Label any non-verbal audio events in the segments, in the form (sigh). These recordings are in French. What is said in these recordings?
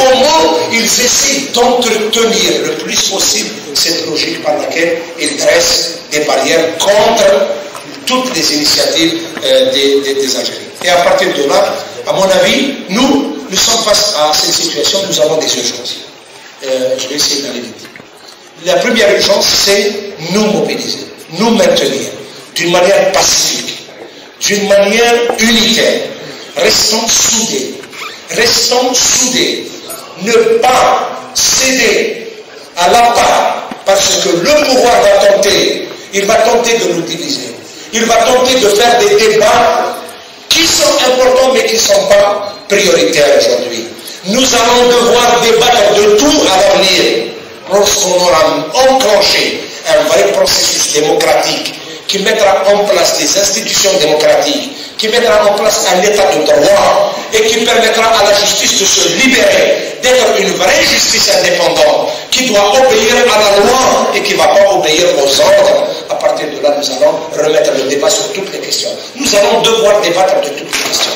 comment ils essaient d'entretenir le plus possible cette logique par laquelle ils dressent des barrières contre toutes les initiatives euh, des, des, Algériens. Et à partir de là, à mon avis, nous, nous sommes face à cette situation, nous avons des urgences. Euh, je vais essayer d'aller vite. La première urgence, c'est nous mobiliser, nous maintenir d'une manière pacifique, d'une manière unitaire, restons soudés, restons soudés, ne pas céder à la part, parce que le pouvoir va tenter, il va tenter de nous diviser, il va tenter de faire des débats qui sont importants mais qui ne sont pas prioritaires aujourd'hui. Nous allons devoir débattre de tout à l'avenir lorsqu'on aura enclenché un vrai processus démocratique qui mettra en place des institutions démocratiques, qui mettra en place un état de droit et qui permettra à la justice de se libérer, d'être une vraie justice indépendante, qui doit obéir à la loi et qui ne va pas obéir aux ordres. À partir de là, nous allons remettre le débat sur toutes les questions. Nous allons devoir débattre de toutes les questions.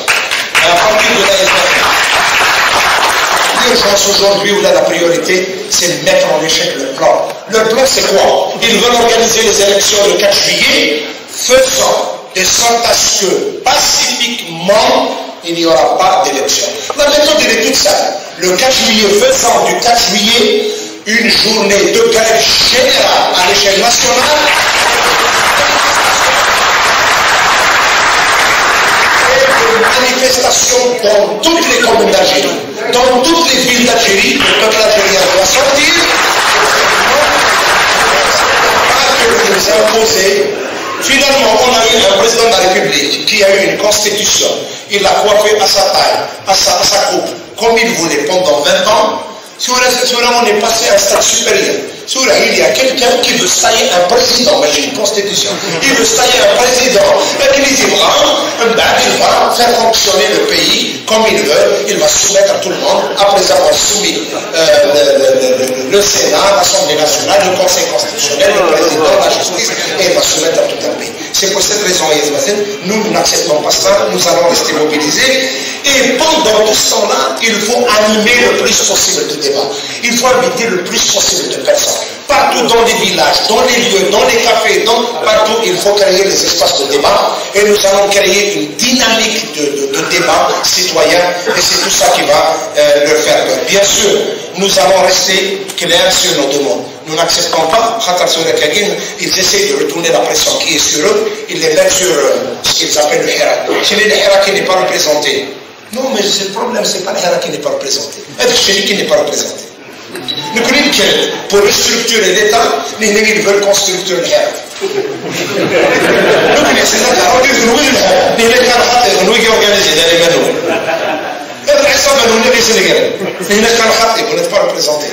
L'urgence aujourd'hui ou là la priorité, c'est de mettre en échec le plan. Le plan, c'est quoi? Ils veulent organiser les élections le 4 juillet, faisant de sorte à que pacifiquement, il n'y aura pas d'élection. La méthode, elle est toute simple. Le 4 juillet, faisant du 4 juillet une journée de grève générale à l'échelle nationale, manifestations dans toutes les communes d'Algérie, dans toutes les villes d'Algérie, le peuple algérien doit sortir, pas que imposer. Finalement, on a eu un président de la République qui a eu une constitution. Il l'a coiffé à sa taille, à sa, à sa coupe, comme il voulait pendant 20 ans. Sur là, on est passé à un stade supérieur. Là, il y a quelqu'un qui veut sailler un président, mais j'ai une constitution. Il veut sailler un président. Et il dit, il va faire fonctionner le pays comme il veut. Il va soumettre tout le monde, après avoir soumis euh, le, Sénat, l'Assemblée nationale, le Conseil constitutionnel, le président, la justice, et il va soumettre tout un pays. C'est pour cette raison, nous n'acceptons pas ça, nous allons rester mobilisés. Et pendant tout ce temps-là, il faut animer le plus possible de débats. Il faut inviter le plus possible de personnes. Partout dans les villages, dans les lieux, dans les cafés, partout, il faut créer des espaces de débat. Et nous allons créer une dynamique de débat citoyen. Et c'est tout ça qui va euh, le faire. Bien sûr, nous allons rester clairs sur nos demandes. Nous n'acceptons pas, ils essaient de retourner la pression qui est sur eux, ils les mettent sur euh, ce qu'ils appellent le Hira. C'est le Hira qui n'est pas représenté. Non, mais le problème, ce n'est pas le Hira qui n'est pas représenté. C'est celui qui n'est pas représenté. Nous croyons que pour restructurer l'État, les ils veulent construire le Hira. Nous connaissons ça, on dit que nous, les Hira, nous qui organisons les menus. هذا حساب النبي سنغال هنا كان خطئ vous n'êtes pas représenté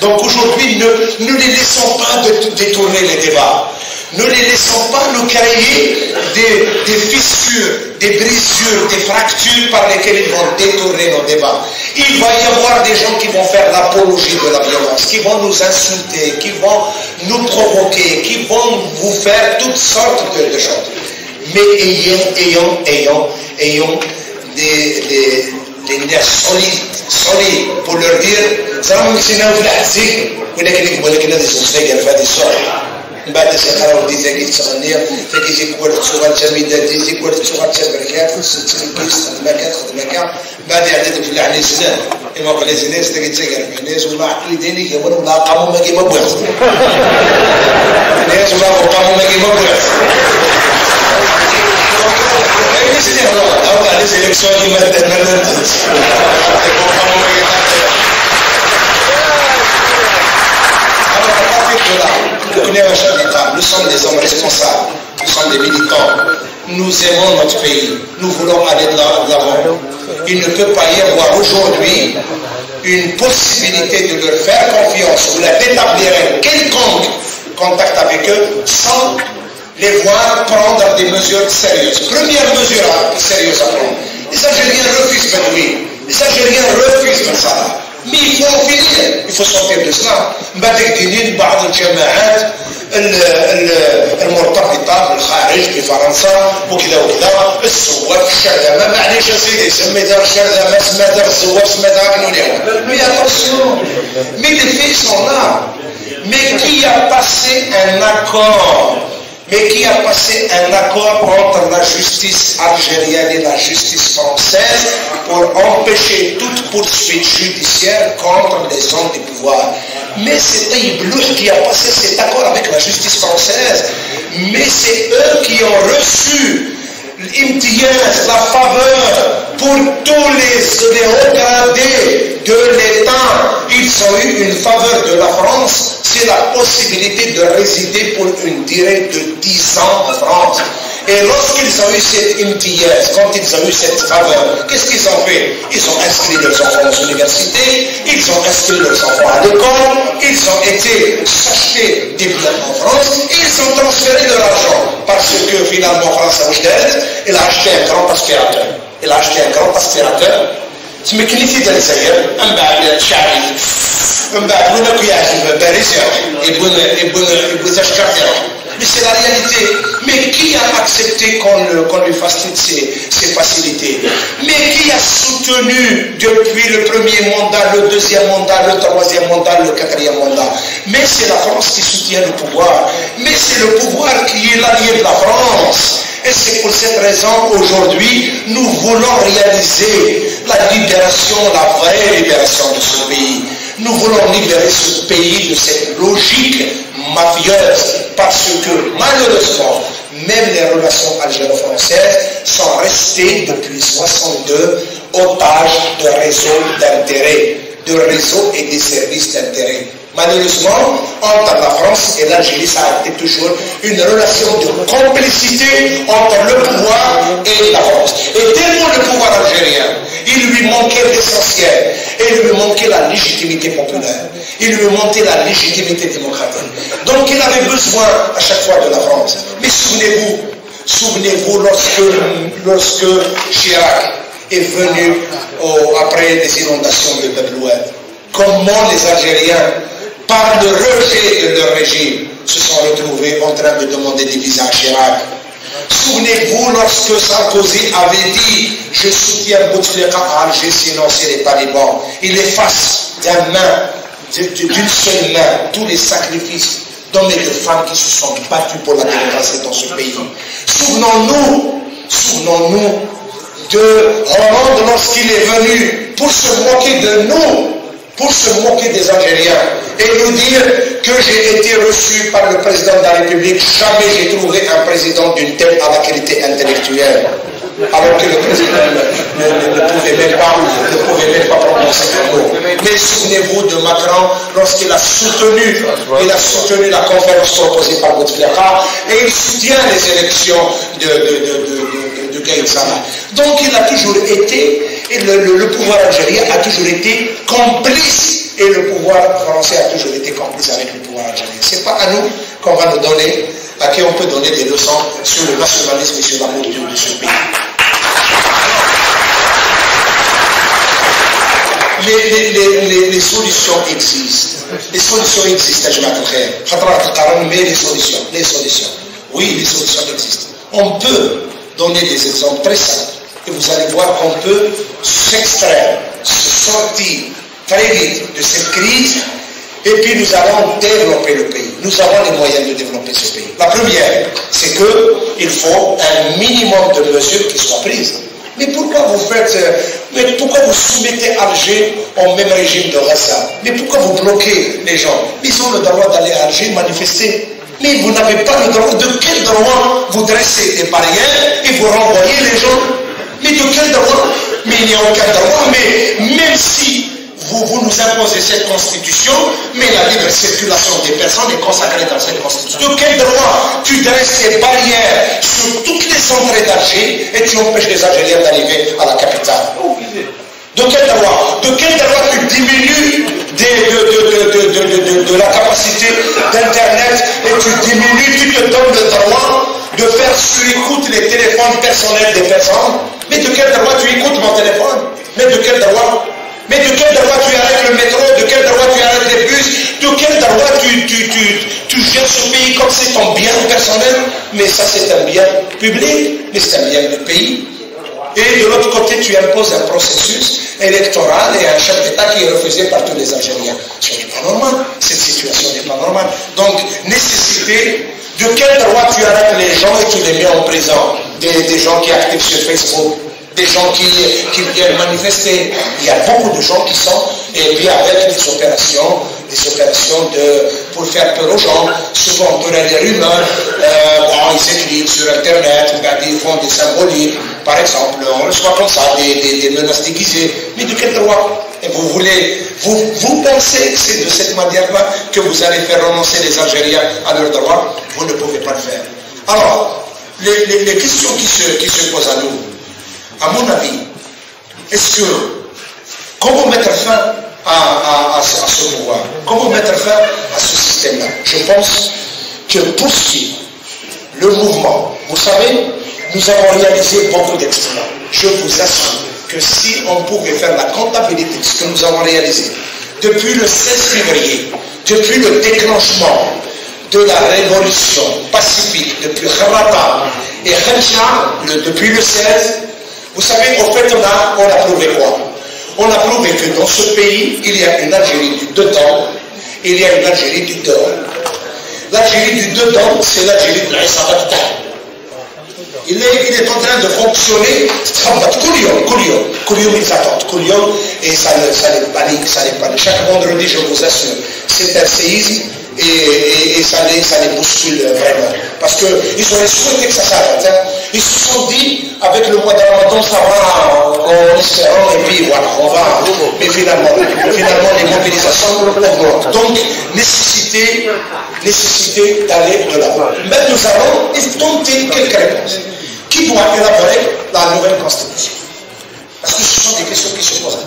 donc aujourd'hui ne, les laissons pas détourner les débats ne les laissons pas nous créer des, fissures, des brisures, des fractures par lesquelles ils vont détourner nos débats. Il va y avoir des gens qui vont faire l'apologie de la violence, qui vont nous insulter, qui vont nous provoquer, qui vont vous faire toutes sortes de, choses. Mais ayons, ayons, ayons, ayons des, للناس سوليد سوليد بقول لهم دير تراهم سيناو في الحسين ولكن يقول لك هذه السجاير في هذه السرعه من بعد سقراو ودي تاكي تغنية تاكي تيكوال تسوغا تاميدا دي تيكوال تسوغا تابركا تنكيس تخدمكا تخدمكا بعد يعني دوك اللي عليه سنان إما قال لي سنان تاكي تاكي الناس وما عقلي ديني كيما ولا قامو ما كيما بوعت الناس وما قامو ما كيما بوعت Alors, à partir de là, nous connaissons l'État, nous sommes des hommes responsables, nous sommes des militants, nous aimons notre pays, nous voulons aller de l'avant. Il ne peut pas y avoir aujourd'hui une possibilité de leur faire confiance. Ou la d'établir quelconque contact avec eux sans les voir prendre des mesures sérieuses. Première mesure sérieuse à prendre. Les Algériens refusent Bedoui. Les Algériens refusent ça. Mais il faut en finir, il faut sortir de cela. بعدك دينين بعض الجماعات المرتبطة بالخارج في فرنسا وكذا وكذا الزوار في الشرذمة معليش سيدي سمي دار الشرذمة سمى دار الزوار سمى دار Mais attention, mais les faits sont là. Mais qui a passé un accord mais qui a passé un accord entre la justice algérienne et la justice française pour empêcher toute poursuite judiciaire contre les hommes du pouvoir. Mais c'est Taïb qui a passé cet accord avec la justice française. Mais c'est eux qui ont reçu l'imtiyaz, la faveur pour tous les, les gradés de l'État. Ils ont eu une faveur de la France c'est la possibilité de résider pour une durée de 10 ans en France. Et lorsqu'ils ont eu cette imtiyaz, quand ils ont eu cette faveur, qu'est-ce qu'ils ont fait Ils ont inscrit leurs enfants aux universités, ils ont inscrit leurs enfants à l'école, ils ont été s'acheter des biens en France, et ils ont transféré de l'argent. Parce que finalement, France a il a acheté un grand aspirateur. Il a acheté un grand aspirateur. تمكنيتي ديال الجزائر من بعد الشعبي من بعد ولا كيعجب باريس يبون يبون يبون تشكر mais c'est la réalité. Mais qui a accepté qu'on lui facilite ces, ces, facilités? Mais qui a soutenu depuis le premier mandat, le deuxième mandat, le troisième mandat, le quatrième mandat? Mais c'est la France qui soutient le pouvoir. Mais c'est le pouvoir qui est l'allié de la France. Et c'est pour cette raison aujourd'hui, nous voulons réaliser la libération, la vraie libération de ce pays. Nous voulons libérer ce pays de cette logique mafieuse parce que malheureusement, même les relations algéro-françaises sont restées depuis 62 otages de réseaux d'intérêt, de réseaux et des services d'intérêt. Malheureusement, entre la France et l'Algérie, ça a été toujours une relation de complicité entre le pouvoir et la France. Et tellement le pouvoir algérien, il lui manquait l'essentiel, et il lui manquait la légitimité populaire, il lui manquait la légitimité démocratique. Donc il avait besoin à chaque fois de la France. Mais souvenez-vous, souvenez-vous lorsque, lorsque Chirac est venu après les inondations de Beblouet, comment les Algériens par le rejet de leur régime, se sont retrouvés en train de demander des visas à Chirac. Souvenez-vous lorsque Sarkozy avait dit Je soutiens Bouteflika à Alger, sinon c'est les talibans. Il efface d'un main, d'une seule main, tous les sacrifices d'hommes et de femmes qui se sont battus pour la démocratie dans ce pays. Souvenons-nous, souvenons-nous de Hollande lorsqu'il est venu pour se moquer de nous pour se moquer des Algériens et nous dire que j'ai été reçu par le président de la République. Jamais j'ai trouvé un président d'une telle qualité intellectuelle. Alors que le président ne, pouvait, même pas, ne prononcer ce mot. Mais souvenez-vous de Macron lorsqu'il a soutenu, il a soutenu la conférence proposée par Bouteflika et il soutient les élections de, de Donc il a toujours été et le, pouvoir algérien a toujours été complice et le pouvoir français a toujours été complice avec le pouvoir algérien. Ce n'est pas à nous qu'on va nous donner, à qui on peut donner des leçons sur le nationalisme et sur l'amour de ce pays. Les, solutions existent. Les solutions existent, je m'attendrai. Mais les solutions, les solutions. Oui, les solutions existent. On peut donner des exemples très simples et vous allez voir qu'on peut s'extraire, se sortir très vite de cette crise et puis nous allons développer le pays. Nous avons les moyens de développer ce pays. La première, c'est qu'il faut un minimum de mesures qui soient prises. Mais pourquoi vous faites, euh, mais pourquoi vous soumettez Alger au même régime de Rassa? Mais pourquoi vous bloquez les gens? Ils ont le droit d'aller à Alger manifester. Mais vous n'avez pas le droit. De quel droit vous dressez des barrières et vous renvoyez les gens? Mais de quel droit. Mais il n'y a aucun droit. Mais même si vous, vous, nous imposez cette constitution, mais la libre circulation des personnes est consacrée dans cette constitution. De quel droit. Tu dresses ces barrières sur toutes les entrées d'Alger et tu empêches les Algériens d'arriver à la capitale. De quel droit? De quel droit tu diminues de, la capacité d'Internet et tu diminues, tu te donnes le droit de faire sur écoute les téléphones personnels des personnes? Mais de quel droit tu écoutes mon téléphone? Mais de quel droit Mais de quel droit tu arrêtes le métro, de quel droit tu arrêtes les bus, de quel droit tu, tu, tu, tu ce pays comme c'est ton bien personnel, mais ça c'est un bien public, mais c'est un bien du pays. Et de l'autre côté, tu imposes un processus électoral et un chef d'État qui est refusé par tous les Algériens. Ce n'est pas normal. Cette situation n'est pas normale. Donc, nécessité, de quel droit tu arrêtes les gens et tu les mets en prison? Des, des gens qui activent sur Facebook, des gens qui, viennent manifester. Il y a beaucoup de gens qui sont, et puis avec des opérations, des opérations de, pour faire peur aux gens, souvent pour les rumeurs, ils écrivent sur Internet, regardez, ils font des symboliques, par exemple, on reçoit comme ça des, des, menaces déguisées. Mais de quel droit Et vous voulez, vous, vous pensez que c'est de cette manière-là que vous allez faire renoncer les Algériens à leurs droits Vous ne pouvez pas le faire. Alors, les, les, questions qui se, qui se posent à nous, à mon avis, est-ce que, comment mettre fin à, à, à, ce pouvoir? Comment mettre fin à ce système-là? Je pense que poursuivre le mouvement, vous savez, nous avons réalisé beaucoup d'exploits. Je vous assure que si on pouvait faire la comptabilité de ce que nous avons réalisé depuis le 16 février, depuis le déclenchement de la révolution pacifique, depuis Khamata et Khamcha, depuis le 16, vous savez, au fait, on a, prouvé quoi? On a prouvé que dans ce pays, il y a une Algérie du dedans, il y a une Algérie du dehors. L'Algérie du dedans, c'est l'Algérie de l'Aïssa il il est en train de fonctionner, ils attendent, et ça, ça les panique, ça les panique. Chaque vendredi, je vous assure, c'est un séisme et, ça, les, ça bouscule vraiment. Parce qu'ils auraient souhaité que ça s'arrête. Hein. Ils se sont dit, avec le mois de Ramadan, ça va en espérant, et puis voilà, on va. Mais finalement, finalement les mobilisations augmentent. Donc, nécessité, nécessité d'aller de l'avant. Mais nous allons tenter quelques réponses. Qui doit élaborer la nouvelle constitution Parce que ce sont des questions qui se posent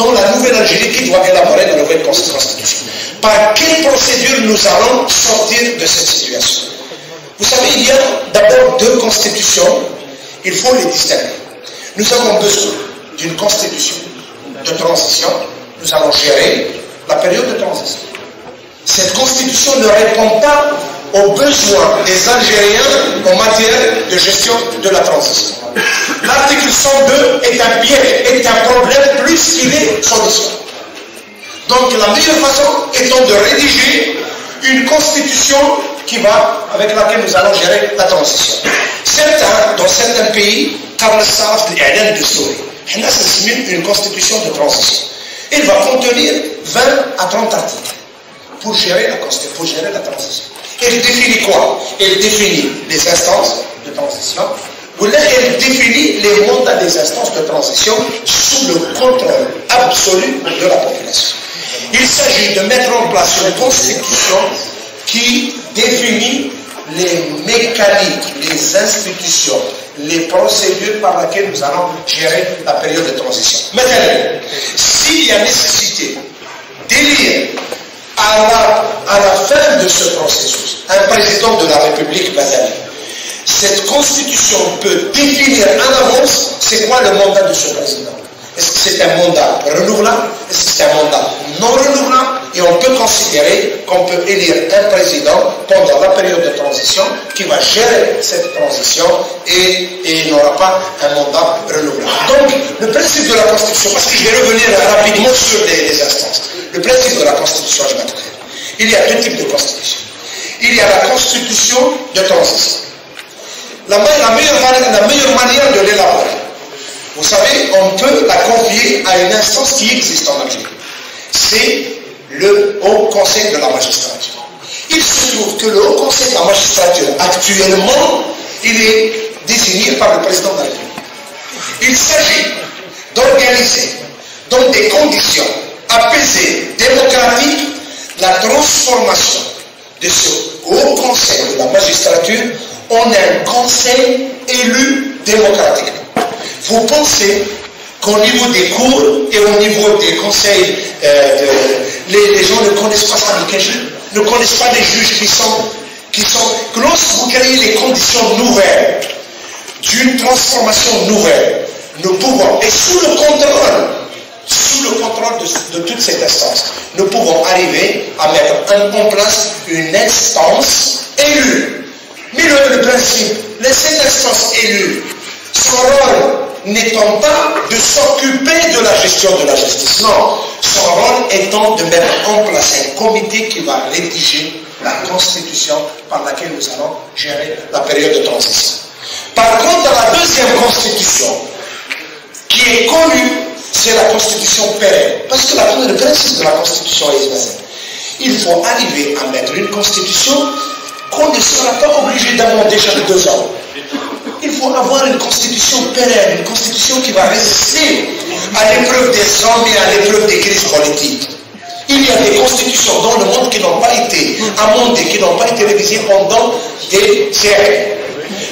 Dans la nouvelle Algérie, qui doit élaborer la nouvelle constitution Par quelle procédure nous allons sortir de cette situation? Vous savez, il y a d'abord deux constitutions, il faut les distinguer. Nous avons besoin d'une constitution de transition, nous allons gérer la période de transition. Cette constitution ne répond pas aux besoins des Algériens en matière de gestion de la transition. L'article 102 est un piège, est un problème plus qu'il est solution. Donc la meilleure façon étant de rédiger une constitution qui va, avec laquelle nous allons gérer la transition. Certains, dans certains pays, une constitution de transition. Elle va contenir 20 à 30 articles pour gérer la, pour gérer la transition. Elle définit quoi? Elle définit les instances de transition, ou là, elle définit les mandats des instances de transition sous le contrôle absolu de la population. Il s'agit de mettre en place une constitution qui définit les mécaniques, les institutions, les procédures par lesquelles nous allons gérer la période de transition. Maintenant, s'il y a nécessité d'élire à la, fin de ce processus, un président de la République. Cette constitution peut définir en avance c'est quoi le mandat de ce président. Est-ce que c'est un mandat renouvelable? Est-ce que c'est un mandat non renouvelable? Et on peut considérer qu'on peut élire un président pendant la période de transition qui va gérer cette transition et, il n'aura pas un mandat renouvelable. Donc, le principe de la Constitution, parce que je vais revenir rapidement sur les, instances, le principe de la Constitution, je m'attends. Il y a deux types de Constitution. Il y a la Constitution de transition. La, meilleure manière de l'élaborer, vous savez, on peut la confier à une instance qui existe en Algérie. C'est le Haut Conseil de la magistrature. Il se trouve que le Haut Conseil de la magistrature, actuellement, il est désigné par le président de la République. Il s'agit d'organiser dans des conditions apaisées, démocratiques, la transformation de ce Haut Conseil de la magistrature en un conseil élu démocratiquement. Vous pensez qu'au niveau des cours et au niveau des conseils, euh, les, gens ne connaissent pas ça, ne connaissent pas les juges qui sont, qui sont, que lorsque vous créez les conditions nouvelles, d'une transformation nouvelle, nous pouvons, et sous le contrôle, sous le contrôle de, toutes cette instance, nous pouvons arriver à mettre en place une instance élue. Mais le, principe, les cette instance élue, son rôle n'étant pas de s'occuper de la gestion de la justice, non, son rôle étant de mettre en place un comité qui va rédiger la constitution par laquelle nous allons gérer la période de transition. Par contre, dans la deuxième constitution, qui est connue, c'est la constitution pérenne. Parce que la, le principe de la constitution est il faut arriver à mettre une constitution qu'on ne sera pas obligé d'amender chaque deux ans. Il faut avoir une constitution pérenne, une constitution qui va rester à l'épreuve des hommes et à l'épreuve des crises politiques. Il y a des constitutions dans le monde qui n'ont pas été amendées, qui n'ont pas été révisées pendant des siècles.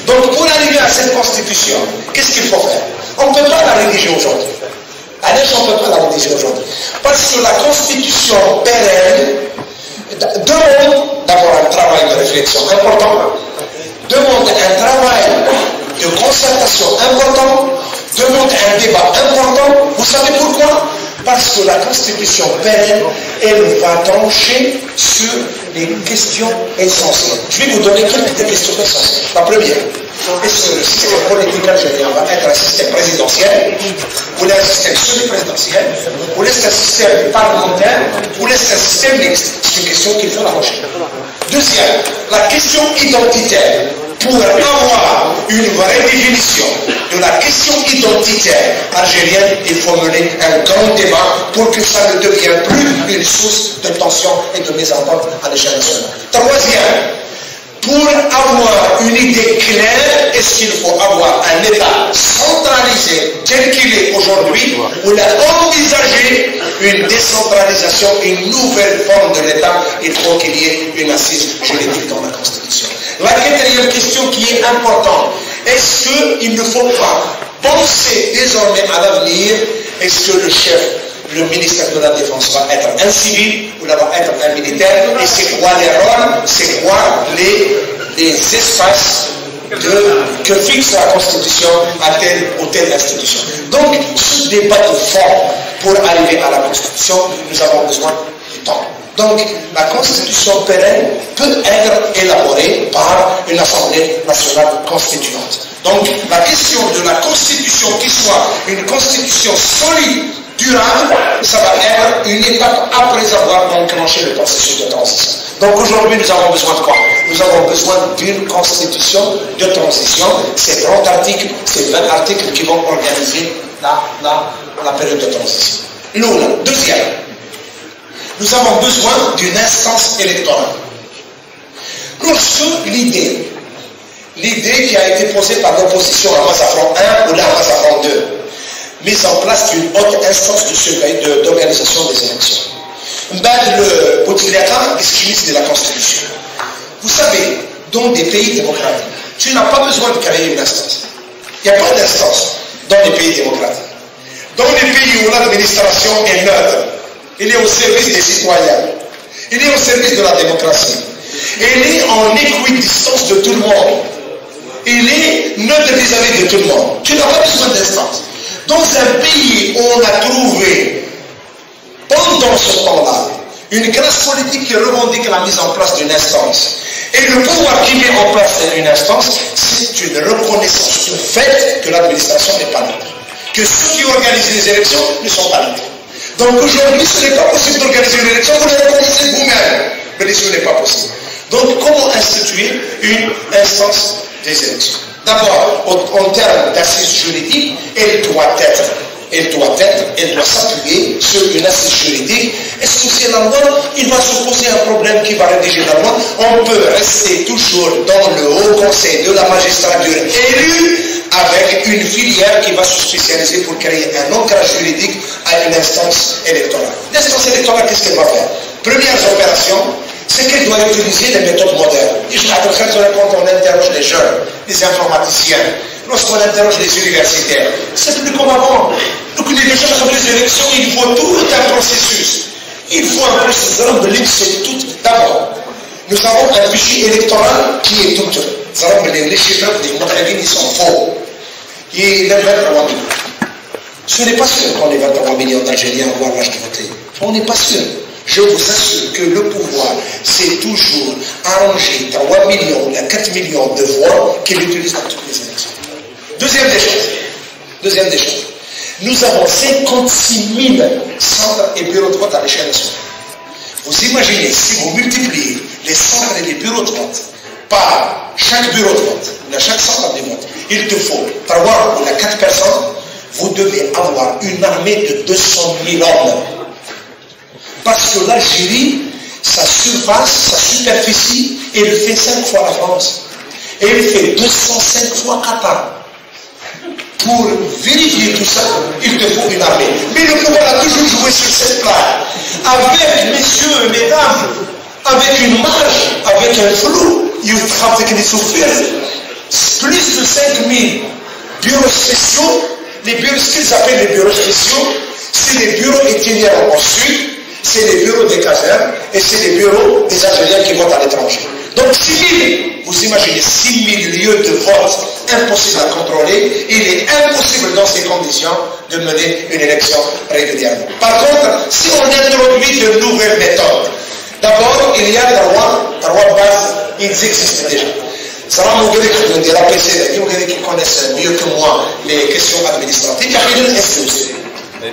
Donc pour arriver à cette constitution, qu'est-ce qu'il faut faire? On ne peut pas la rédiger aujourd'hui. Allez, on ne peut pas la rédiger aujourd'hui. Parce que la constitution pérenne réflexion important, demande un travail de concertation important, demande un débat important. Vous savez pourquoi? Parce que la constitution pérenne, elle va trancher sur les questions essentielles. Je vais vous donner quelques questions essentielles. La première, est-ce que le système politique algérien va être un système présidentiel ou un système semi-présidentiel ou est-ce un système parlementaire ou est-ce un système mixte C'est une question qu'il faut recherche. Deuxième, la question identitaire pour avoir une vraie définition de la question identitaire algérienne, il faut mener un grand débat pour que ça ne devienne plus une source de tension et de mésentente à l'échelle nationale. Troisième, pour avoir une idée claire, est-ce qu'il faut avoir un État centralisé tel qu'il est aujourd'hui ou envisager une décentralisation, une nouvelle forme de l'État? Il faut qu'il y ait une assise juridique dans la Constitution. La quatrième question qui est importante, est-ce qu'il ne faut pas penser désormais à l'avenir? Est-ce que le chef, le ministère de la Défense va être un civil ou va être un militaire Et c'est quoi les rôles? C'est quoi les, espaces que fixe la Constitution à telle ou telle institution? Donc, ce débat de fond pour arriver à la Constitution, nous avons besoin du temps. Donc, la constitution pérenne peut être élaborée par une Assemblée nationale constituante. Donc, la question de la constitution qui soit une constitution solide, durable, ça va être une étape après avoir enclenché le processus de transition. Donc aujourd'hui, nous avons besoin de quoi? Nous avons besoin d'une constitution de transition. Ces 30 articles, ces 20 articles qui vont organiser la, la période de transition. L'une. Deuxième, nous avons besoin d'une instance électorale. Lorsque l'idée, l'idée qui a été posée par l'opposition à Mazafran 1 ou la Mazafran 2, mise en place d'une haute instance de d'organisation des élections. le Boutigliata extrémiste de la Constitution. Vous savez, dans des pays démocratiques, tu n'as pas besoin de créer une instance. Il n'y a pas d'instance dans les pays démocratiques. Dans les pays où l'administration est neutre, il est au service des citoyens. Il est au service de la démocratie. Il est en équidistance de tout le monde. Il est neutre vis-à-vis de tout le monde. Tu n'as pas besoin d'instance. Dans un pays où on a trouvé, pendant ce temps-là, une classe politique qui revendique la mise en place d'une instance, et le pouvoir qui met en place une instance, c'est une reconnaissance du fait que l'administration n'est pas neutre. Que ceux qui organisent les élections ne sont pas neutres. Donc aujourd'hui, ce n'est pas possible d'organiser une élection, vous l'avez organisé vous-même. Mais ce n'est pas possible. Donc comment instituer une instance des élections? D'abord, en, termes d'assises juridiques, elle doit être elle doit être, elle doit s'appuyer sur une assise juridique. Est-ce que c'est la loi? Il va se poser un problème qui va rédiger la loi. On peut rester toujours dans le haut conseil de la magistrature élue avec une filière qui va se spécialiser pour créer un ancrage juridique à une instance électorale. L'instance électorale, qu'est-ce qu'elle va faire? Première opération, c'est qu'elle doit utiliser des méthodes modernes. Quand on interroge les jeunes, les informaticiens, lorsqu'on interroge les universitaires, c'est plus comme avant. Donc les gens sur les élections, il faut tout un processus. Il faut un processus de c'est tout d'abord. Nous avons un fichier électoral qui est tout. Les chiffres des ils sont faux. Il est 23 millions. Ce n'est pas sûr qu'on est 23 millions d'Algériens avoir l'âge de voter. On n'est pas sûr. Je vous assure que le pouvoir, c'est toujours arranger 3 millions ou 4 millions de voix qu'il utilise dans toutes les élections. Deuxième des choses. Deuxième des choses. Nous avons 56 000 centres et bureaux de vote à l'échelle nationale. Vous imaginez, si vous multipliez les centres et les bureaux de vote par chaque bureau de vote, chaque centre de vote, il te faut 3 ou 4 personnes, vous devez avoir une armée de 200 000 hommes. Parce que l'Algérie, sa surface, sa superficie, elle fait 5 fois la France. Et elle fait 205 fois Qatar. Pour vérifier tout ça, il te faut une armée. Mais le pouvoir a toujours joué sur cette place. Avec, messieurs et mesdames, avec une marge, avec un flou, il frappe avec les souffles. Plus de 5000 bureaux spéciaux, les bureaux, ce qu'ils appellent les bureaux spéciaux, c'est les bureaux itinérants au sud, c'est les bureaux des casernes et c'est les bureaux des Algériens qui votent à l'étranger. Donc 6 000, vous imaginez 6 000 lieux de vote impossibles à contrôler. Il est impossible dans ces conditions de mener une élection régulièrement. Par contre, si on introduit de nouvelles méthodes, d'abord il y a trois, trois bases, ils existent déjà. Salam Mouguelik de la PC, qui connaissent mieux que moi les questions administratives, il y a le S12.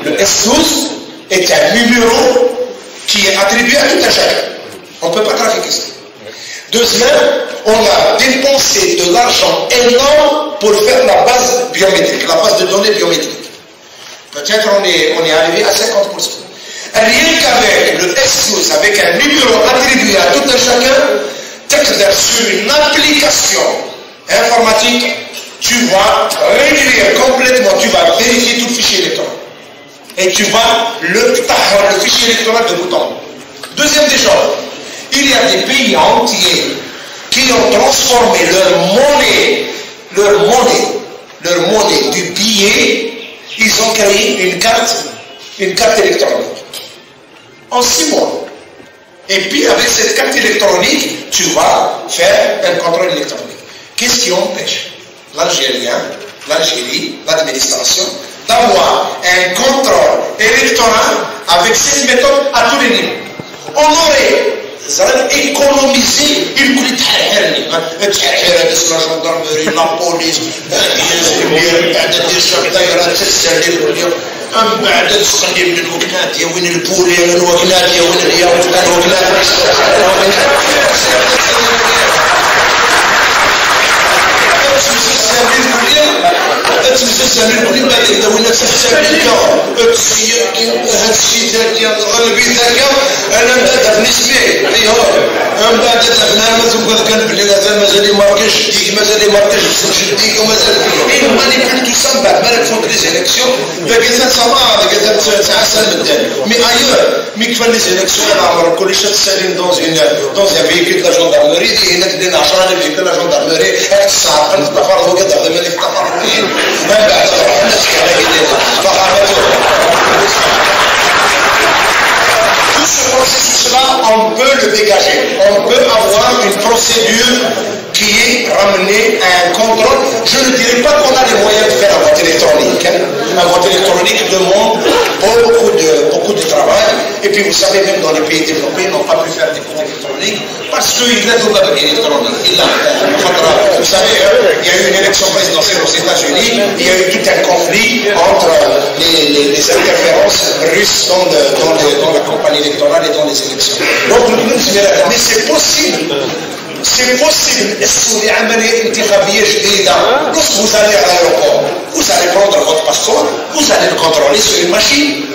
Le S12 est un numéro qui est attribué à tout un chacun. On ne peut pas trafiquer ça. Deuxièmement, on a dépensé de l'argent énorme pour faire la base biométrique, la base de données biométriques. Peut-être on est, on est arrivé à 50%. Rien qu'avec le S12, avec un numéro attribué à tout un chacun, sur une application informatique, tu vas réduire complètement, tu vas vérifier tout le fichier électoral. Et tu vas le, le fichier électoral de bout en bout. Deuxième des il y a des pays entiers qui ont transformé leur monnaie, leur monnaie, leur monnaie du billet, ils ont créé une carte, une carte électronique. En six mois. Et puis avec cette carte électronique, tu vas faire un contrôle électronique. Qu'est-ce qui empêche l'Algérien, l'Algérie, l'administration d'avoir un contrôle électoral avec cette méthode à tous les niveaux On aurait économisé une la gendarmerie, la police, من بعد تسقني من الوكنات يا وين البول يا من الوكنات يا وين الياقوت الوكنات تمسسها من كل بعد إذا الشديدة تخيل انت هاد الشتاء ديال الغلبي ذاك ثلاثة نسبي حي هو من بعد تفنا مازال كان بلي هذا مازال ما ركش ديك مازال ما ركش شديك ومازال اين ماني كنت تسمى بالك فوق لي سيليكسيون باقي ثلاث سماعات قدام تسعة سنين مدان مي ايور مي كفا لي سيليكسيون على عمر كلش تسالين دونز اون دونز ان فيكيل لا جوندارمري دي هناك دينا 10 لي فيكيل لا جوندارمري هاك الساعة قلت تفرض وقد هذا مالي تفرض من بعد رحنا سكرا فخافته tout ce processus-là, on peut le dégager. On peut avoir une procédure qui est ramenée à un contrôle. Je ne dirais pas qu'on a les moyens de faire un vote électronique. Hein. Un vote électronique demande beaucoup de, beaucoup de travail. Et puis vous savez, même dans les pays développés, ils n'ont pas pu faire des votes électroniques parce qu'ils ne font pas électronique. Vous savez, hein, il y a eu une élection présidentielle aux États-Unis, il y a eu tout un conflit russes dans, la campagne électorale et dans les élections. Donc, mais c'est possible c'est possible. Est-ce que vous allez à l'aéroport, vous allez prendre votre passeport, vous allez le contrôler sur une machine.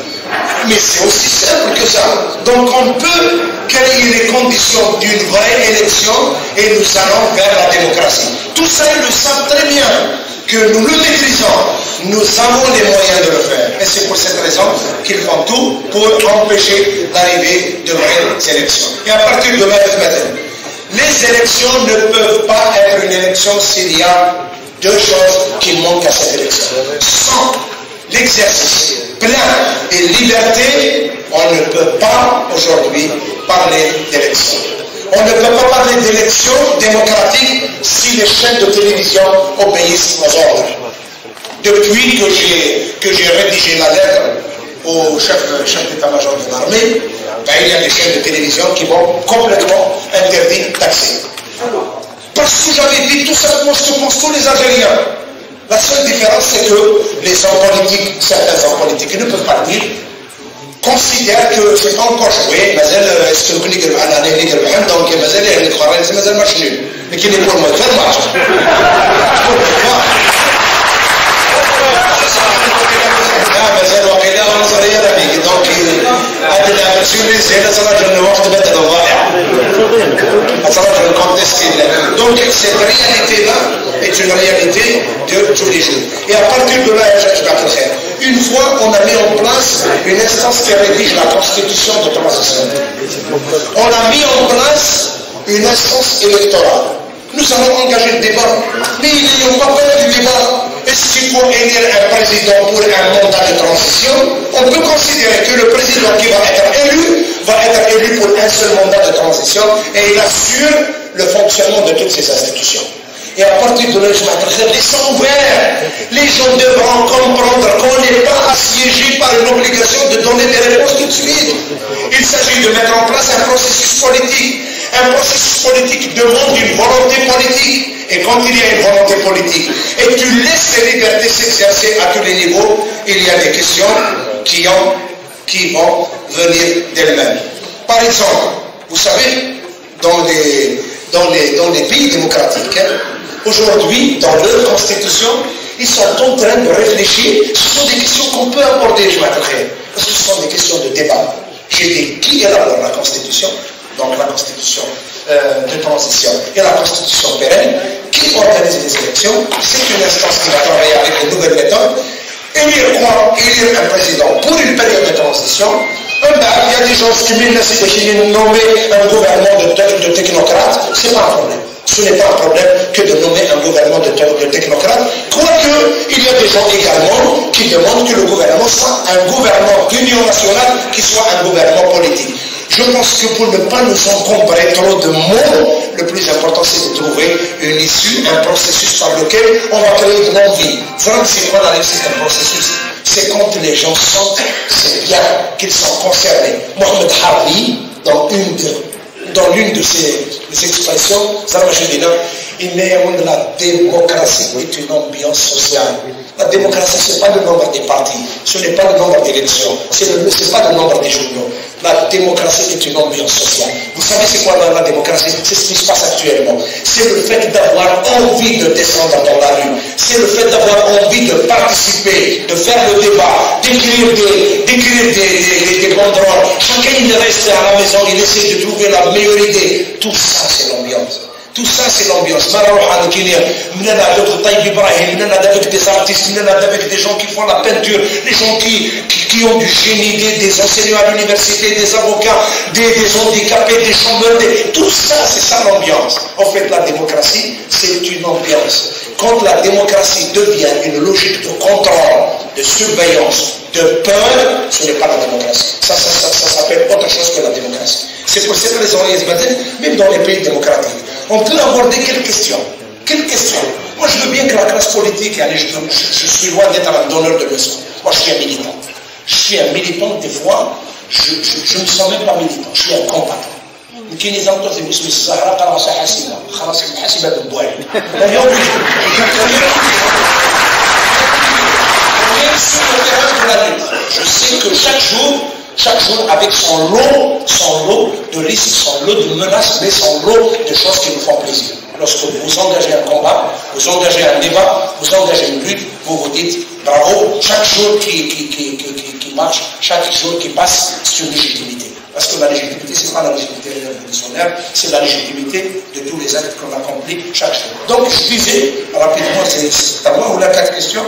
Mais c'est aussi simple que ça. Donc on peut créer les conditions d'une vraie élection et nous allons vers la démocratie. Tout ça, ils le savent très bien que nous le maîtrisons. Nous avons les moyens de le faire. Et c'est pour cette raison qu'ils font tout pour empêcher l'arrivée de vraies élections. Et à partir de maintenant, les élections ne peuvent pas être une élection s'il y a deux choses qui manquent à cette élection. Sans l'exercice plein et liberté, on ne peut pas aujourd'hui parler d'élection. On ne peut pas parler d'élection démocratique si les chaînes de télévision obéissent aux ordres. Depuis que j'ai rédigé la lettre au chef, d'état-major de l'armée, ben, il y a des chaînes de télévision qui vont complètement interdire d'accès. Parce que j'avais dit tout simplement ce que pensent tous les Algériens. La seule différence, c'est que les hommes politiques, certains hommes politiques, ne peuvent pas dire, considère que c'est pas encore joué, مازال يستلوك نقرب على عينيه نقرب حمده وكي مازال يهلك فرنسا مازال ماتش نول لكن يقول ما غير ماتش مازال وقيلا عنصريه راه دونك هذه الافيرسيون سهلة صلاة الوقت بدل الضائع صلاة الكونتست Donc cette réalité-là est une réalité de tous les jours. Et à partir de là, une fois on a mis en place une instance qui rédige la constitution de transition, on a mis en place une instance électorale. Nous allons engager le débat, mais il n'y a pas peur du débat. Est-ce qu'il faut élire un président pour un mandat de transition? On peut considérer que le président qui va être élu va être élu pour un seul mandat de transition et il assure le fonctionnement de toutes ces institutions. Et à partir de là, je m'adresse, les sont ouverts. Les gens devront comprendre qu'on n'est pas assiégé par une obligation de donner des réponses tout de suite. Il s'agit de mettre en place un processus politique. Un processus politique demande une volonté politique. Et quand il y a une volonté politique, et tu laisses les libertés s'exercer à tous les niveaux, il y a des questions qui, ont, qui vont venir d'elles-mêmes. Par exemple, vous savez, dans les pays démocratiques, hein, aujourd'hui, dans leur constitution, ils sont en train de réfléchir. Ce sont des questions qu'on peut aborder, je m'adresse, parce que ce sont des questions de débat. J'ai dit qui élabore la constitution, donc la constitution euh, de transition et la constitution pérenne, qui organise les élections. C'est une instance qui va travailler avec de nouvelles méthodes. Élire quoi Élire un président pour une période de transition. il y a des gens qui de nommer un gouvernement de, de technocrates, ce n'est pas un problème. Ce n'est pas un problème que de nommer un gouvernement de, de technocrates, quoique il y a des gens également qui demandent que le gouvernement soit un gouvernement d'union nationale, qui soit un gouvernement politique. Je pense que pour ne pas nous encombrer trop de mots, le plus important c'est de trouver une issue, un processus par lequel on va créer de l'envie. Franck, c'est quoi la réussite d'un processus? C'est quand les gens sentent, c'est bien qu'ils sont concernés. Mohamed Harbi, dans une de, dans l'une de ses, expressions, ça va il met de la démocratie est une ambiance sociale. La démocratie, ce n'est pas le nombre des partis, ce n'est pas le nombre d'élections, ce n'est pas le nombre des journaux. La démocratie est une ambiance sociale. Vous savez c'est quoi la, démocratie? C'est ce qui se passe actuellement. C'est le fait d'avoir envie de descendre dans la rue. C'est le fait d'avoir envie de participer, de faire le débat, d'écrire des, d'écrire des, des banderoles. Chacun il reste à la maison, il essaie de trouver la meilleure idée. Tout ça, c'est l'ambiance. Tout ça, c'est l'ambiance. avec des artistes, avec des gens qui font la peinture, des gens qui, qui, ont du génie, des, enseignants à l'université, des avocats, des, handicapés, des chômeurs, tout ça, c'est ça l'ambiance. En fait, la démocratie, c'est une ambiance. Quand la démocratie devient une logique de contrôle, de surveillance, de peur, ce n'est pas la démocratie. Ça, ça, ça, s'appelle autre chose que la démocratie. C'est pour cette raison, même dans les pays démocratiques, on peut aborder quelles questions Quelles questions Moi, je veux bien que la classe politique, allez, je, je, suis loin d'être un donneur de leçons. Moi, je suis un militant. Je suis un militant, des fois, je ne me sens même pas militant, je suis un combattant. يمكن إذا قلت باسم الزهراء قال حاسبة خلاص حاسبة بالبوعي اليوم Je sais que chaque jour, chaque jour avec son lot, son lot de risques, son lot de menaces, mais son lot de choses qui nous font plaisir. Lorsque vous engagez un combat, vous engagez un débat, vous engagez une lutte, vous vous dites bravo, chaque jour qui, marche, chaque jour qui passe, c'est une légitimité. Parce que la légitimité, ce n'est pas la légitimité révolutionnaire, c'est la légitimité de tous les actes qu'on accomplit chaque jour. Donc, je disais rapidement, c'est à moi ou la quatre questions?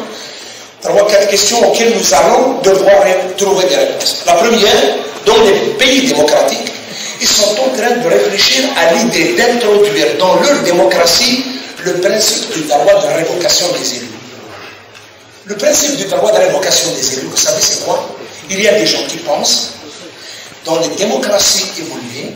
Trois, quatre questions auxquelles nous allons devoir trouver des réponses. La première, dans les pays démocratiques, ils sont en train de réfléchir à l'idée d'introduire dans leur démocratie le principe du droit de révocation des élus. Le principe du droit de révocation des élus, vous savez c'est quoi? Il y a des gens qui pensent, dans les démocraties évoluées,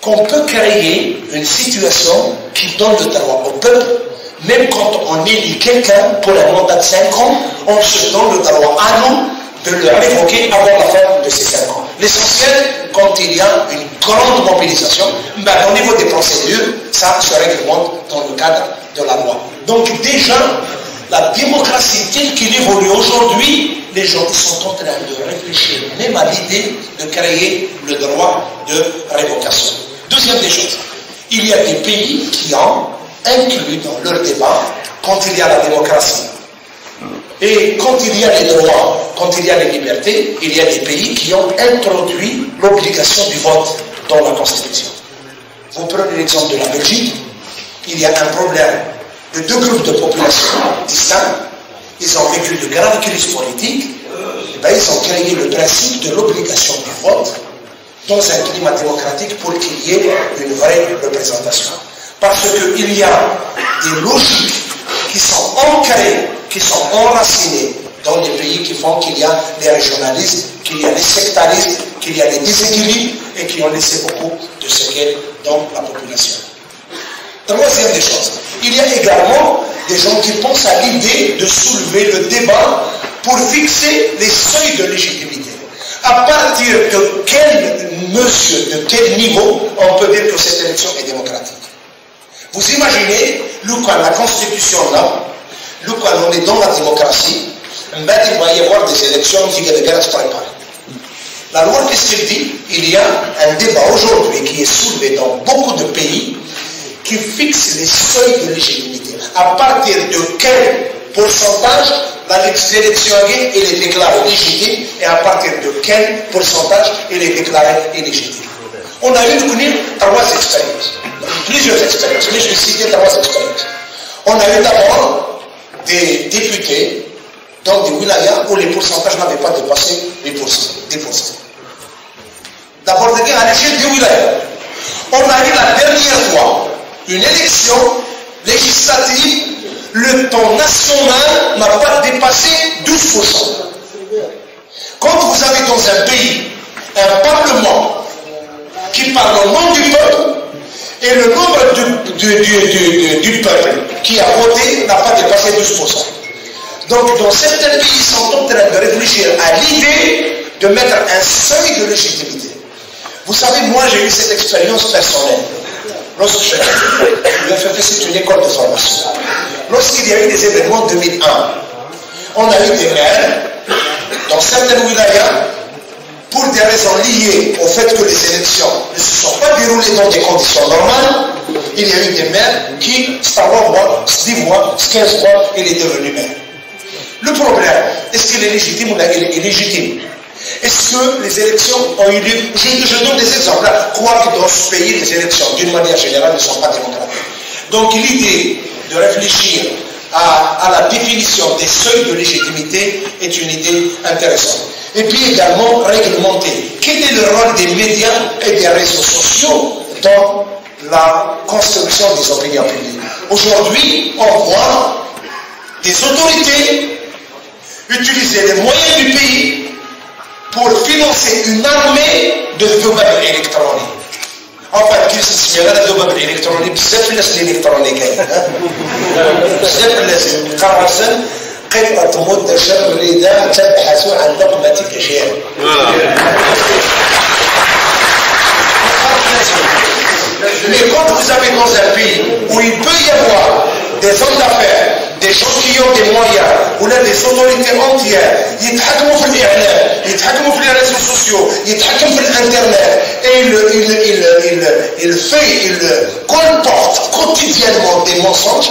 qu'on peut créer une situation qui donne le droit au peuple même quand on élit quelqu'un pour un mandat de 5 ans, on se donne le droit à nous de le révoquer avant la fin L'essentiel, quand il y a une grande mobilisation, ben, au niveau des procédures, ça se réglemente dans le cadre de la loi. Donc déjà, la démocratie telle qu'il évolue aujourd'hui, les gens sont en train de réfléchir même à l'idée de créer le droit de révocation. Deuxième des choses, il y a des pays qui ont inclus dans leur débat, quand il y a la démocratie, et quand il y a les droits, quand il y a les libertés, il y a des pays qui ont introduit l'obligation du vote dans la Constitution. Vous prenez l'exemple de la Belgique, il y a un problème de deux groupes de population distincts, ils ont vécu de graves crises politiques, et ben, ils ont créé le principe de l'obligation du vote dans un climat démocratique pour qu'il y ait une vraie représentation. Parce qu'il y a des logiques qui sont ancrées, qui sont enracinées dans les pays qui font qu'il y a des régionalismes, qu'il y a des sectarismes, qu'il y a des déséquilibres et qui ont laissé beaucoup de séquelles dans la population. Troisième des choses, il y a également des gens qui pensent à l'idée de soulever le débat pour fixer les seuils de légitimité. À partir de quel monsieur, de quel niveau on peut dire que cette élection est démocratique? Vous imaginez, quand la constitution là, quand on est dans la démocratie, il va y avoir des élections qui de guerre La loi, qu'est-ce dit? Il y a un débat aujourd'hui qui est soulevé dans beaucoup de pays qui fixe les seuils de légitimité. À partir de quel pourcentage l'élection est déclarée légitime et à partir de quel pourcentage elle est déclarée illégitime? On a eu trois expériences, plusieurs expériences, mais je vais citer trois expériences. On a eu d'abord des députés dans des wilayas où les pourcentages n'avaient pas dépassé 10%. 10%. D'abord, à l'échelle des wilayas. On a eu la dernière fois une élection législative, le temps national n'a pas dépassé 12%. Quand vous avez dans un pays un parlement qui parle au nom du peuple, et le nombre du, peuple qui a voté n'a pas dépassé 12%. Donc, dans certains pays, ils sont en train de réfléchir à l'idée de mettre un seuil de légitimité. Vous savez, moi, j'ai eu cette expérience personnelle. Lorsque (laughs) c'est une école de formation. Lorsqu'il y a eu des événements en 2001, on a eu des maires dans certaines wilayas pour des raisons liées au fait que les élections ne se sont pas déroulées dans des conditions normales, il y a eu des maires qui, 3 mois, 10 mois, 15 mois, il est devenu maire. Le problème, est-ce qu'il est légitime ou illégitime? Est-ce que les élections ont eu lieu? Je, donne des exemples. Quoi que dans ce pays, les élections, d'une manière générale, ne sont pas démocratiques. Donc l'idée de réfléchir à, la définition des seuils de légitimité est une idée intéressante. Et puis également réglementer. Quel est le rôle des médias et des réseaux sociaux dans la construction des opinions publiques Aujourd'hui, on voit des autorités utiliser les moyens du pays pour financer une armée de ذباب électroniques. Enfin, كيف تسمي هذا الذباب الالكتروني بزاف الناس الالكتروني كاين بزاف الناس قرصن قطعة مدة شردة تبحث عن لقمة كشير Mais quand vous avez dans un pays où il peut y avoir des hommes d'affaires, des gens qui ont des moyens, ou là des autorités entières, يتحكموا في الإعلام, يتحكموا في les réseaux sociaux, يتحكموا في الإنترنت, et il, il, il, il, il fait, il colporte quotidiennement des mensonges,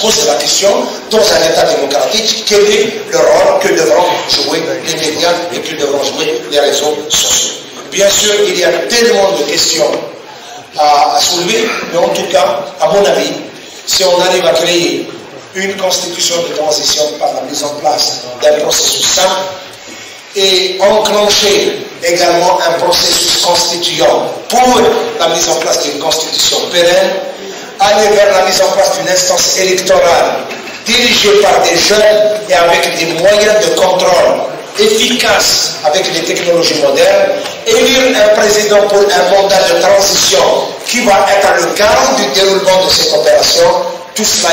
se poser la question, dans un État démocratique, quel est le rôle que devront jouer les médias et que devront jouer les réseaux sociaux? Bien sûr, il y a tellement de questions à soulever, mais en tout cas, à mon avis, si on arrive à créer une constitution de transition par la mise en place d'un processus simple et enclencher également un processus constituant pour la mise en place d'une constitution pérenne, aller vers la mise en place d'une instance électorale dirigée par des jeunes et avec des moyens de contrôle efficaces avec les technologies modernes, élire un président pour un mandat de transition qui va être le garant du déroulement de cette opération, tout cela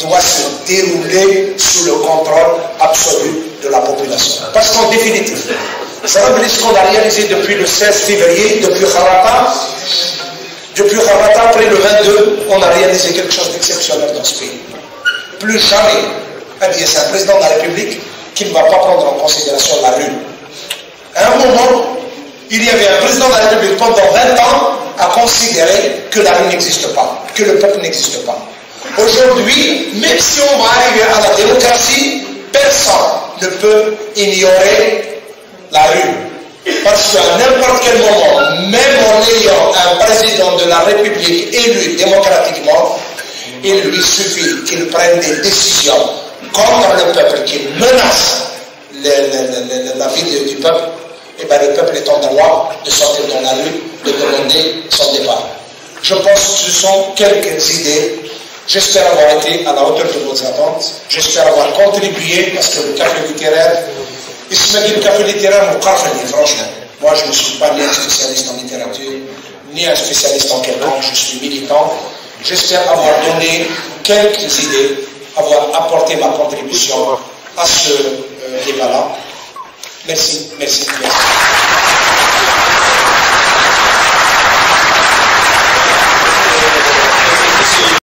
doit se dérouler sous le contrôle absolu de la population. Parce qu'en définitive, Vous savez ce qu'on a réalisé depuis le 16 février, depuis Harata Depuis Harata, après le 22, on a réalisé quelque chose d'exceptionnel dans ce pays. Plus jamais, c'est un président de la République qui ne va pas prendre en considération la rue. À un moment, il y avait un président de la République pendant 20 ans à considérer que la rue n'existe pas, que le peuple n'existe pas. Aujourd'hui, même si on va arriver à la démocratie, personne ne peut ignorer la rue. Parce qu'à n'importe quel moment, même en ayant un président de la République élu démocratiquement, il lui suffit qu'il prenne des décisions contre le peuple qui menace la vie du peuple, et eh bien le peuple est en droit de sortir dans la rue, de demander son départ. Je pense que ce sont quelques idées. J'espère avoir été à la hauteur de vos attentes. J'espère avoir contribué parce que le café littéraire, Ismail qui a fait des terrains, mon franchement. Moi, je ne suis pas ni un spécialiste en littérature, ni un spécialiste en quelconque, je suis militant. J'espère avoir donné quelques idées, avoir apporté ma contribution à ce euh, débat-là. Merci, merci, merci.